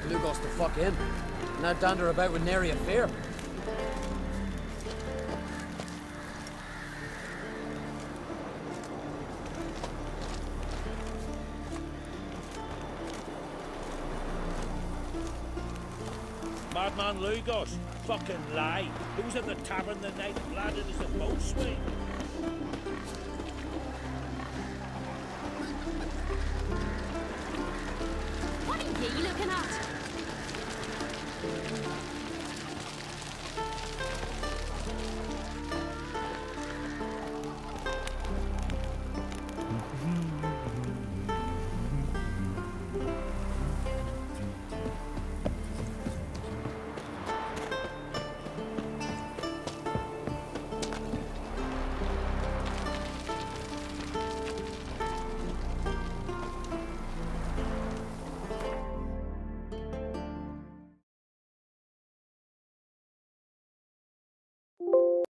Lugos to fuck in. Now dander about with nary a fear. Madman Lugos. Fucking lie. Who was at the tavern the night, as a boat swing? you looking at?